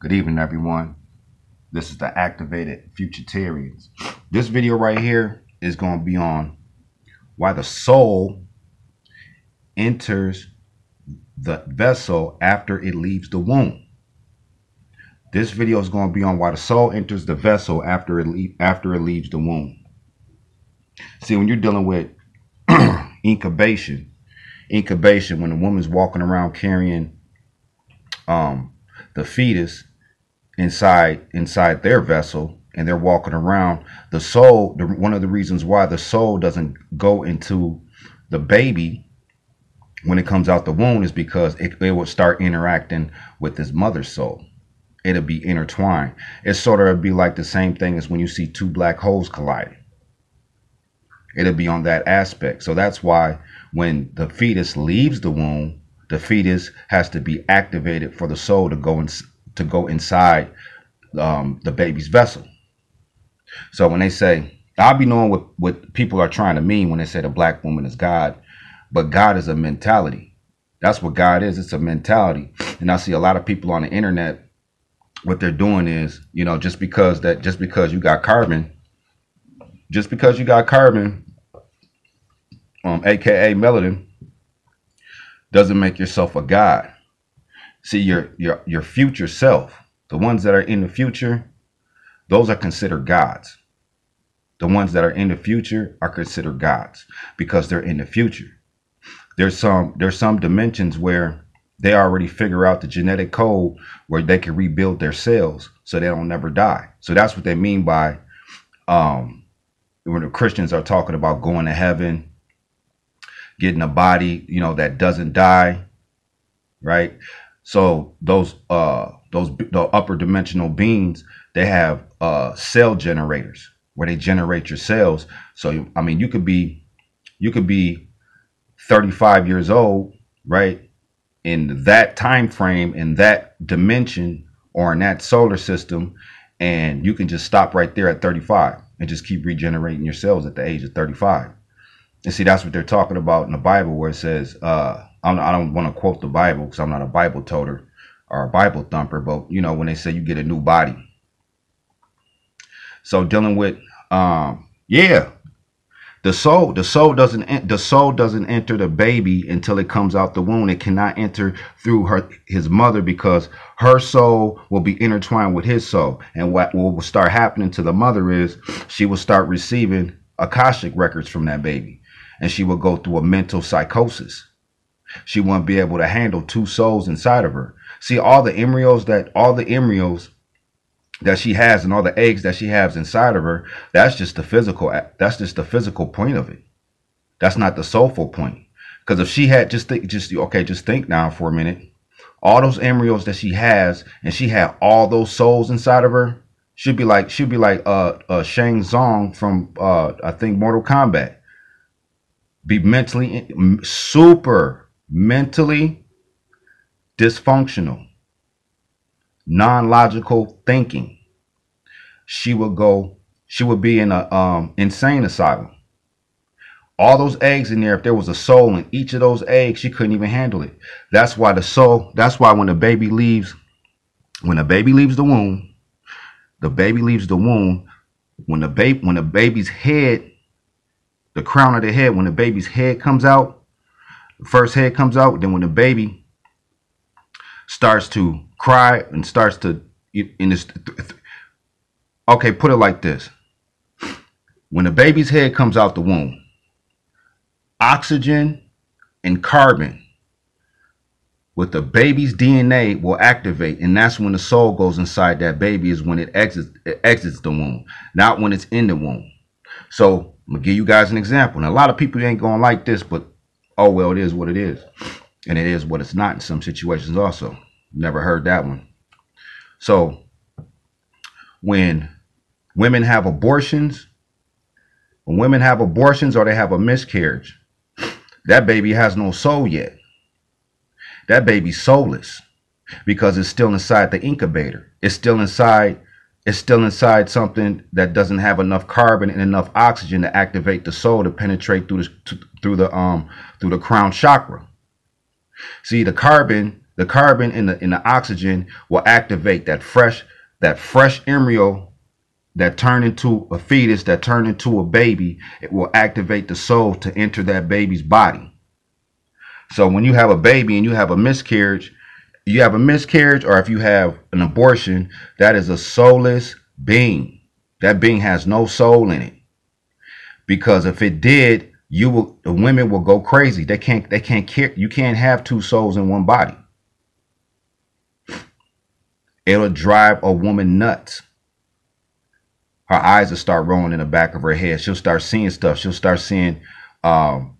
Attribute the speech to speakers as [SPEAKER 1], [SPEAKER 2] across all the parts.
[SPEAKER 1] Good evening, everyone. This is the Activated Futurtarians. This video right here is going to be on why the soul enters the vessel after it leaves the womb. This video is going to be on why the soul enters the vessel after it after it leaves the womb. See, when you're dealing with incubation, incubation, when a woman's walking around carrying um, the fetus inside inside their vessel and they're walking around. The soul the, one of the reasons why the soul doesn't go into the baby when it comes out the womb is because it, it will start interacting with his mother's soul. It'll be intertwined. It sort of be like the same thing as when you see two black holes colliding. It'll be on that aspect. So that's why when the fetus leaves the womb the fetus has to be activated for the soul to go in, to go inside um, the baby's vessel. So when they say, I'll be knowing what, what people are trying to mean when they say the black woman is God, but God is a mentality. That's what God is. It's a mentality. And I see a lot of people on the internet, what they're doing is, you know, just because that just because you got carbon, just because you got carbon, um, aka melanin, doesn't make yourself a God. See your your your future self, the ones that are in the future, those are considered gods. The ones that are in the future are considered gods because they're in the future. There's some there's some dimensions where they already figure out the genetic code where they can rebuild their cells so they don't never die. So that's what they mean by um when the Christians are talking about going to heaven, getting a body, you know, that doesn't die, right? So those uh those the upper dimensional beings they have uh cell generators where they generate your cells. So I mean you could be you could be 35 years old, right? In that time frame, in that dimension, or in that solar system, and you can just stop right there at 35 and just keep regenerating your cells at the age of 35. And see, that's what they're talking about in the Bible, where it says, uh, I'm, I don't want to quote the Bible because I'm not a Bible toter or a Bible thumper, but you know, when they say you get a new body. So dealing with, um, yeah, the soul, the soul doesn't, the soul doesn't enter the baby until it comes out the womb. It cannot enter through her, his mother because her soul will be intertwined with his soul. And what will start happening to the mother is she will start receiving Akashic records from that baby and she will go through a mental psychosis she won't be able to handle two souls inside of her. See, all the embryos that all the embryos that she has and all the eggs that she has inside of her, that's just the physical that's just the physical point of it. That's not the soulful point. Because if she had just think just okay, just think now for a minute. All those embryos that she has, and she had all those souls inside of her, should be like should be like uh uh Shang Tsung from uh I think Mortal Kombat. Be mentally super mentally dysfunctional, non logical thinking. She would go, she would be in a um, insane asylum. All those eggs in there, if there was a soul in each of those eggs, she couldn't even handle it. That's why the soul, that's why when the baby leaves, when the baby leaves the womb, the baby leaves the womb, when the baby when the baby's head, the crown of the head, when the baby's head comes out, the first head comes out, then when the baby starts to cry and starts to in this okay, put it like this. When the baby's head comes out the womb, oxygen and carbon with the baby's DNA will activate, and that's when the soul goes inside that baby, is when it exits it exits the womb, not when it's in the womb. So I'm gonna give you guys an example. A lot of people ain't gonna like this, but oh well it is what it is. And it is what it's not in some situations also. Never heard that one. So when women have abortions when women have abortions or they have a miscarriage that baby has no soul yet. That baby's soulless because it's still inside the incubator. It's still inside it's still inside something that doesn't have enough carbon and enough oxygen to activate the soul to penetrate through the through the um through the crown chakra. See, the carbon the carbon in the in the oxygen will activate that fresh that fresh embryo that turn into a fetus that turn into a baby it will activate the soul to enter that baby's body so when you have a baby and you have a miscarriage you have a miscarriage or if you have an abortion that is a soulless being that being has no soul in it because if it did you will the women will go crazy they can't they can't care you can't have two souls in one body It'll drive a woman nuts. Her eyes will start rolling in the back of her head. She'll start seeing stuff. She'll start seeing, um,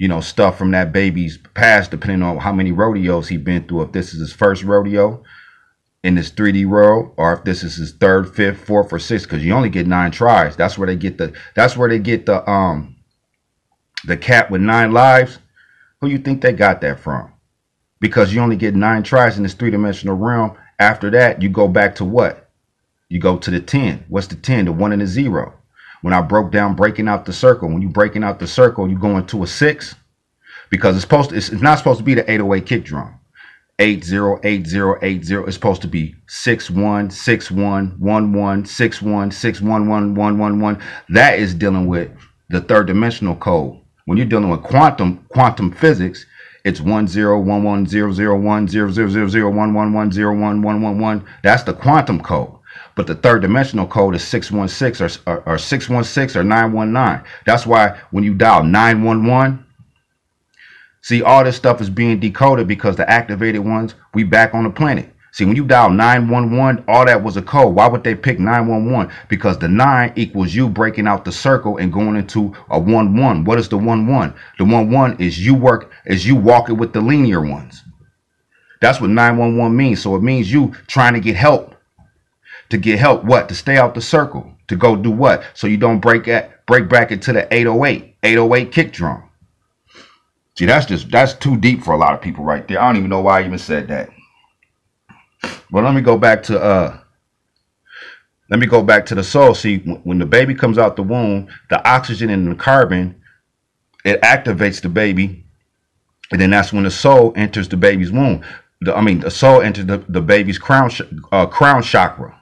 [SPEAKER 1] you know, stuff from that baby's past, depending on how many rodeos he's been through. If this is his first rodeo in this 3D world, or if this is his third, fifth, fourth, or sixth, because you only get nine tries. That's where they get the. That's where they get the um, the cat with nine lives. Who you think they got that from? Because you only get nine tries in this three dimensional realm after that, you go back to what? You go to the 10. What's the 10? The 1 and the 0. When I broke down breaking out the circle, when you breaking out the circle, you go into a 6 because it's supposed to, it's, not supposed to be the 808 kick drum. 808080 it's supposed to be 61 61 11 61 611111 that is dealing with the third dimensional code when you're dealing with quantum quantum physics it's one zero one one zero zero one zero zero zero zero one one one zero one one one one. That's the quantum code. But the third dimensional code is 616 or, or, or 616 or 919. That's why when you dial 911, see all this stuff is being decoded because the activated ones, we back on the planet. See, when you dial 911, all that was a code. Why would they pick 911? Because the 9 equals you breaking out the circle and going into a 1-1. What is the 1-1? The 1-1 is you work is you walking with the linear ones. That's what 911 means. So it means you trying to get help. To get help, what? To stay out the circle. To go do what? So you don't break at break back into the 808, 808 kick drum. See, that's just that's too deep for a lot of people right there. I don't even know why I even said that. But let me go back to uh let me go back to the soul. See, when the baby comes out the womb, the oxygen and the carbon, it activates the baby. And then that's when the soul enters the baby's womb. The, I mean, the soul enters the, the baby's crown uh, crown chakra.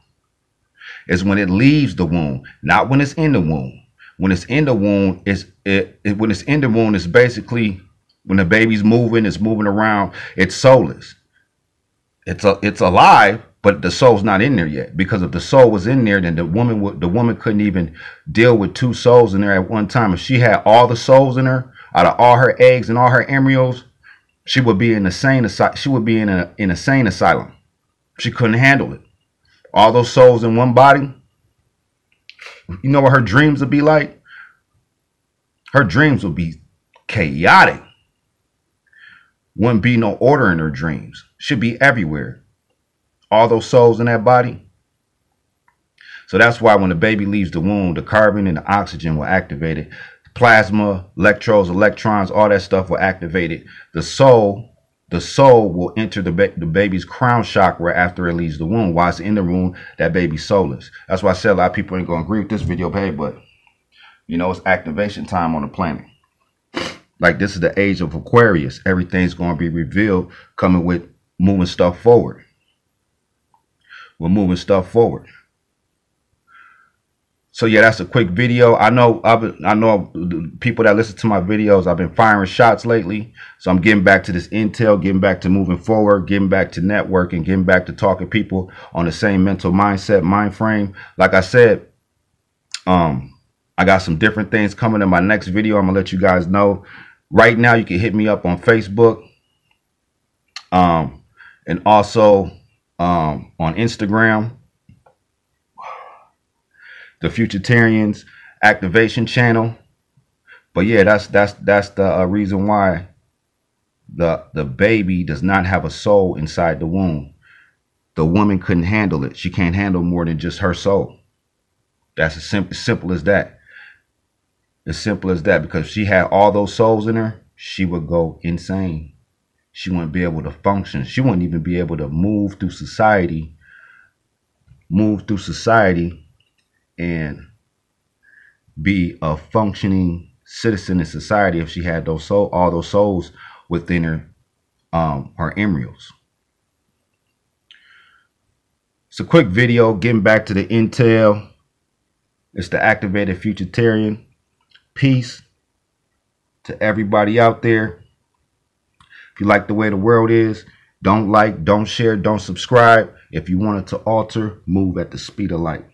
[SPEAKER 1] Is when it leaves the womb, not when it's in the womb. When it's in the womb, it's it, it when it's in the womb, it's basically when the baby's moving, it's moving around, it's soulless it's a, it's alive, but the soul's not in there yet. Because if the soul was in there, then the woman would the woman couldn't even deal with two souls in there at one time. If she had all the souls in her, out of all her eggs and all her embryos, she would be in a sane. She would be in a in a sane asylum. She couldn't handle it. All those souls in one body. You know what her dreams would be like? Her dreams would be chaotic. Wouldn't be no order in her dreams should be everywhere. All those souls in that body. So that's why when the baby leaves the womb, the carbon and the oxygen will activate it. Plasma, electrodes, electrons, all that stuff will activate it. The soul, the soul will enter the, ba the baby's crown chakra after it leaves the womb. While it's in the womb, that baby's soulless. That's why I said a lot of people ain't gonna agree with this video, hey, but you know it's activation time on the planet. Like this is the age of Aquarius. Everything's gonna be revealed, coming with moving stuff forward. We're moving stuff forward. So yeah, that's a quick video. I know I've I know people that listen to my videos. I've been firing shots lately, so I'm getting back to this intel, getting back to moving forward, getting back to networking, getting back to talking to people on the same mental mindset, mind frame. Like I said, um, I got some different things coming in my next video. I'm gonna let you guys know. Right now, you can hit me up on Facebook. Um, and also um, on Instagram, the Futurtarians activation channel. But yeah, that's that's that's the uh, reason why the the baby does not have a soul inside the womb. The woman couldn't handle it. She can't handle more than just her soul. That's as simple, as simple as that. As simple as that. Because if she had all those souls in her, she would go insane she wouldn't be able to function. She wouldn't even be able to move through society, move through society and be a functioning citizen in society if she had those soul all those souls within her um, her embryos. It's a quick video getting back to the intel. It's the activated futurtarian. Peace to everybody out there. If you like the way the world is, don't like, don't share, don't subscribe. If you want it to alter, move at the speed of light.